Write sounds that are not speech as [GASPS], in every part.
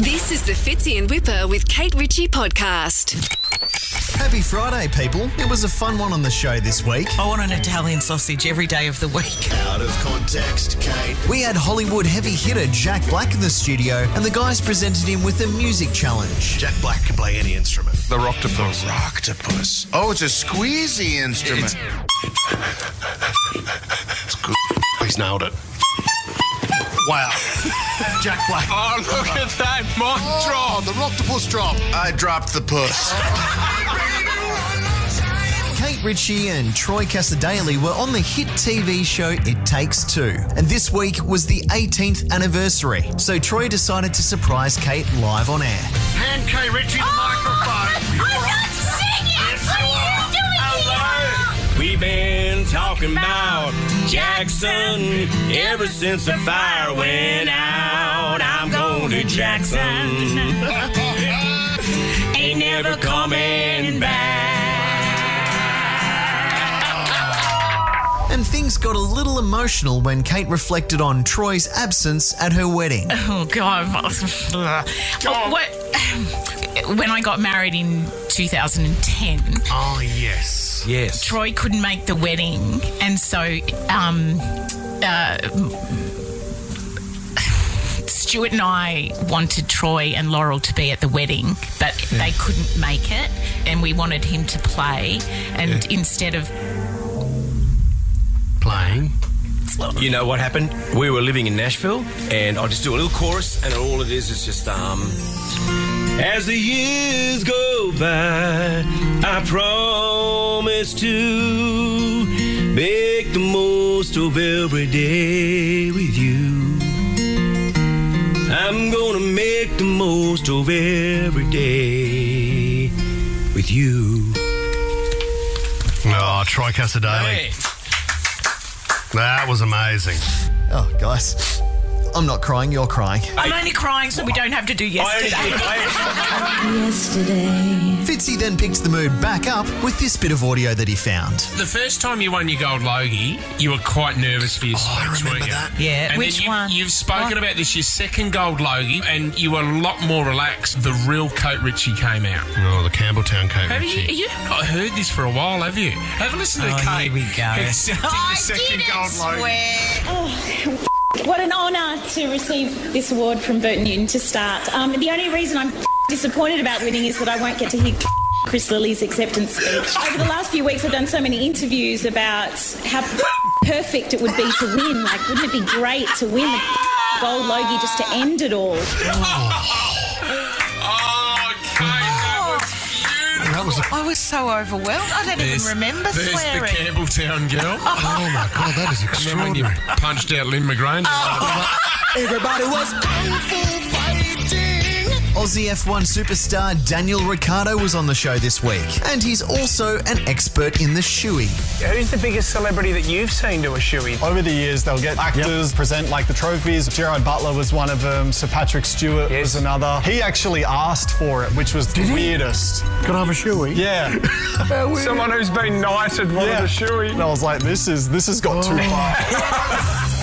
This is the Fitzy and Whipper with Kate Ritchie podcast. Happy Friday, people. It was a fun one on the show this week. I want an Italian sausage every day of the week. Out of context, Kate. We had Hollywood heavy hitter Jack Black in the studio, and the guys presented him with a music challenge. Jack Black can play any instrument. The Rocktopus. The Rocktopus. Oh, it's a squeezy instrument. It's good. He's nailed it. Wow. Jack Black. Oh, look at that mic Oh, drop. the octopus drop. I dropped the puss. Kate Ritchie and Troy Cassar-Daley were on the hit TV show It Takes Two. And this week was the 18th anniversary. So Troy decided to surprise Kate live on air. Hand K. Ritchie the oh, microphone. I'm not singing! What are you doing here? We've been talking about Jackson ever since the fire went out. I'm going to Jackson. [LAUGHS] Ain't never coming back. And things got a little emotional when Kate reflected on Troy's absence at her wedding. Oh God! [LAUGHS] Oh, what? When I got married in 2010, Oh, yes. Yes. Troy couldn't make the wedding, and so um, uh, Stuart and I wanted Troy and Laurel to be at the wedding, but they couldn't make it, and we wanted him to play. And instead of Playing. You know what happened? We were living in Nashville, and I'll just do a little chorus, and all it is is just um. As the years go by, I promise to make the most of every day with you. I'm gonna make the most of every day with you. Oh, Troy Cassar-Daley. That was amazing. Oh, guys, I'm not crying, you're crying. I'm only crying so we don't have to do yesterday. [LAUGHS] Fitzy then picked the mood back up with this bit of audio that he found. The first time you won your gold Logie, you were quite nervous for your Oh, I speech, remember weren't you? that. Yeah, And which you, one? You've spoken What? about this, your second gold Logie, and you were a lot more relaxed. The real Kate Ritchie came out. Oh, the Campbelltown Kate Have you, Ritchie. you have not heard this for a while, have you? Have a listen to Oh, Kate. here we go. [LAUGHS] Accepting [LAUGHS] the second gold Logie. [LAUGHS] What an honour to receive this award from Bert Newton to start. Um, the only reason I'm disappointed about winning is that I won't get to hear Chris Lilley's acceptance speech. Over the last few weeks, I've done so many interviews about how perfect it would be to win. Like, wouldn't it be great to win the gold Logie just to end it all? Oh, Kate, that was. That was a, I was so overwhelmed. I don't There's- even remember there's swearing. the Campbelltown girl. [LAUGHS] oh my God, that is Remember when you extraordinary. punched out Lynne McGranger? Oh. Everybody was Aussie F1 superstar Daniel Ricciardo was on the show this week, and he's also an expert in the shoey. Who's the biggest celebrity that you've seen do a shoey? Over the years, they'll get actors present like the trophies. Gerard Butler was one of them. Sir Patrick Stewart Yes. was another. He actually asked for it, which was the weirdest. Can I have a shoey? Yeah, [LAUGHS] Someone who's been knighted wanted yeah. a shoey. And I was like, this is this has got too oh. far. [LAUGHS]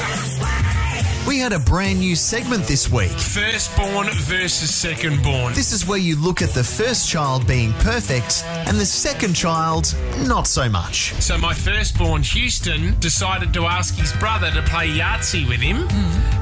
We had a brand new segment this week. Firstborn versus secondborn. This is where you look at the first child being perfect and the second child not so much. So my firstborn, Houston, decided to ask his brother to play Yahtzee with him,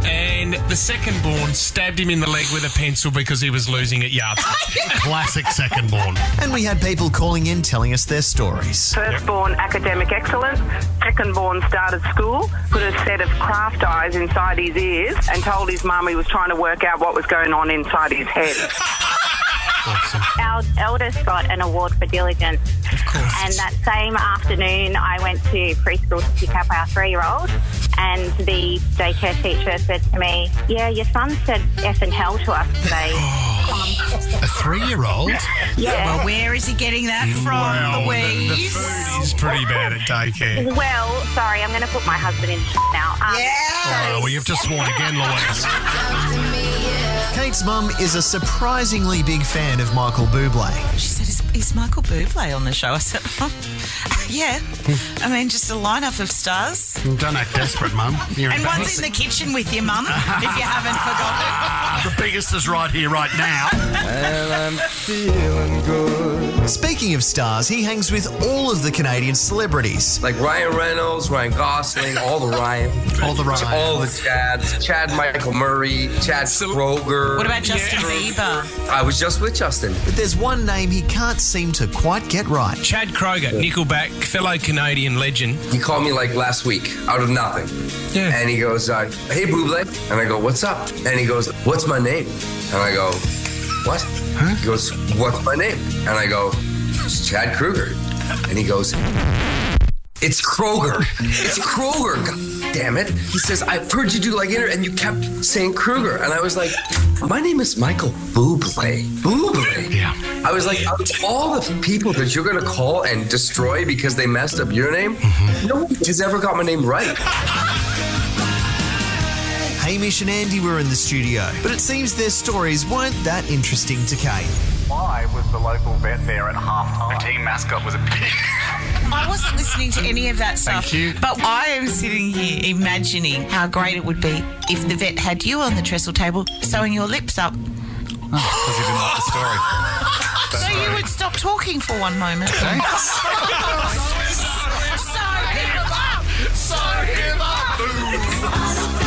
and the secondborn stabbed him in the leg with a pencil because he was losing at Yahtzee. [LAUGHS] Classic second born. And we had people calling in telling us their stories. Firstborn academic excellence, secondborn started school, put a set of craft eyes inside his ears and told his mum he was trying to work out what was going on inside his head. [LAUGHS] Our eldest got an award for diligence. Of course. And that same afternoon, I went to preschool to pick up our three year old. And the daycare teacher said to me, Yeah, your son said F and hell to us today. [GASPS] [GASPS] Oh. A three-year-old. yeah. Well, where is he getting that from, Wow, the, the Louise? food is pretty bad at daycare. Well, sorry, I'm going to put my husband in now. Um, Oh, well, you've just sworn again, Louise. Kate's mum is a surprisingly big fan of Michael Bublé. She said, is, is Michael Bublé on the show? I said, [LAUGHS] yeah. I mean, just a lineup of stars. Don't act desperate, Mum. You're And one's in the kitchen with your mum, if you haven't forgotten. [LAUGHS] the biggest is right here, right now. And I'm feeling good. Speaking of stars, he hangs with all of the Canadian celebrities. Like Ryan Reynolds, Ryan Gosling, all the Ryan. All the Ryan. All the Chads. Chad Michael Murray, Chad Kroeger. What about Justin Bieber? I was just with Justin. But there's one name he can't seem to quite get right. Chad Kroeger, Nickelback, fellow Canadian legend. He called me like last week out of nothing. Yeah. And he goes, uh, hey, Buble. And I go, what's up? And he goes, what's my name? And I go, what? He goes, what's my name? And I go, it's Chad Kruger. And he goes, it's Kroeger. It's Kroeger. God damn it. He says, I've heard you do like inter, and you kept saying Kruger. And I was like, my name is Michael Bublé. Bublé. Yeah. I was like, out of all the people that you're going to call and destroy because they messed up your name, mm-hmm. no one has ever got my name right. [LAUGHS] Hamish and Andy were in the studio, but it seems their stories weren't that interesting to Kate. I was the local vet there at halftime. The team mascot was a pig. I wasn't listening to any of that stuff. Thank you. But I am sitting here imagining how great it would be if the vet had you on the trestle table sewing your lips up. Oh, because he didn't like the story. [LAUGHS] So you would stop talking for one moment. [LAUGHS]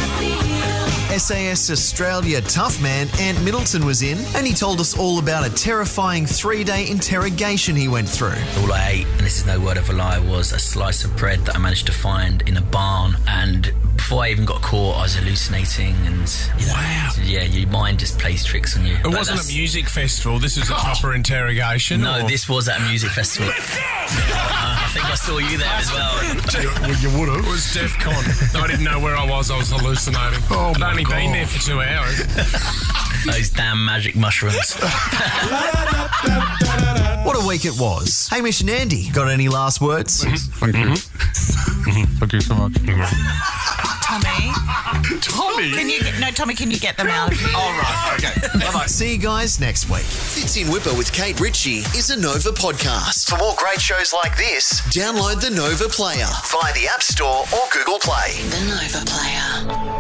SAS Australia tough man Ant Middleton was in, and he told us all about a terrifying three day interrogation he went through. All I ate, and this is no word of a lie, was a slice of bread that I managed to find in a barn. And before I even got caught, I was hallucinating, and you know, Wow. yeah, your mind just plays tricks on you. It But wasn't a music festival. This was a proper interrogation. No, or- this was at a music festival. Uh, I think I saw you there as well. you would have. It was DEF CON. I didn't know where I was. I was hallucinating. Oh I'd my only been there for two hours. [LAUGHS] Those damn magic mushrooms. [LAUGHS] What a week it was. Hamish and Andy, got any last words? Thank you. Mm-hmm. Thank you so much. Tommy. Tommy? Can you get no Tommy, can you get them out? All right, okay. Bye bye. See you guys next week. Fitzy and Whipper with Kate Ritchie is a Nova podcast. For more great shows like this, download the Nova Player via the App Store or Google Play. The Nova Player.